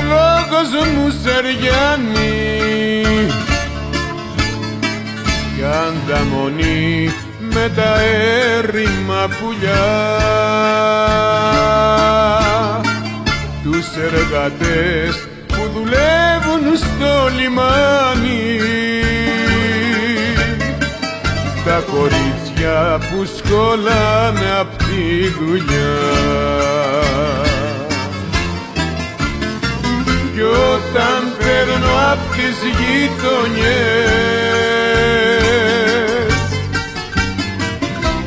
λόγος μου σεριάνει κι ανταμονή με τα έρημα πουλιά τους εργατές που δουλεύουν στο λιμάνι. Τα κορίτσια που σκολάνε απ' τη δουλειά απ' τις γειτονιές.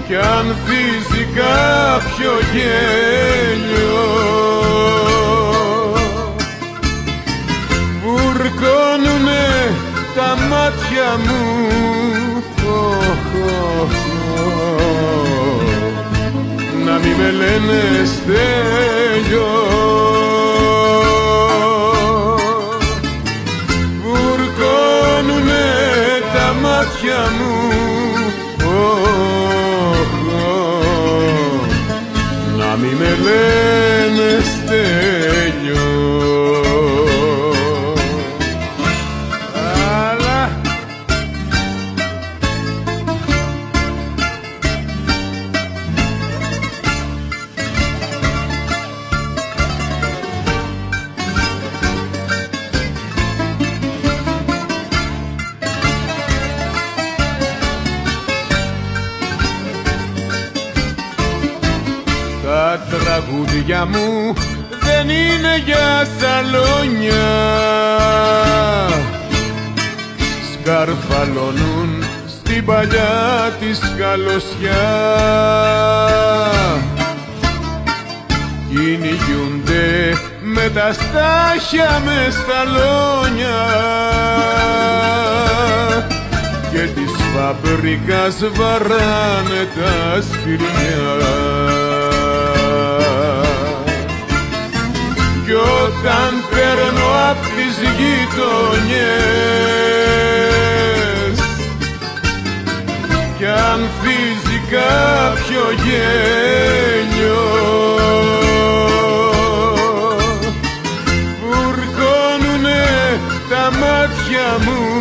Κι αν θύσει κάποιο γέλιο βουρκώνουνε τα μάτια μου. Να μη με λένε στέλιο τα μάτια Τα τραγούδια μου δεν είναι για σαλόνια. Σκαρφαλώνουν στην παλιά της καλωσιά Κυνηγούνται με τα στάχια με σταλόνια και της φαμπρικάς βαράνε τα σπηριά κι όταν παίρνω απ' τις γειτονιές. Κι αν φύζει κάποιο γέλιο βουρκώνουνε τα μάτια μου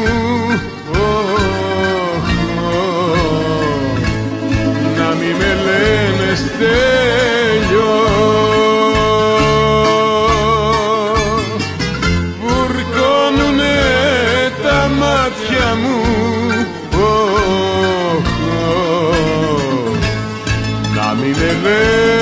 mi bebé.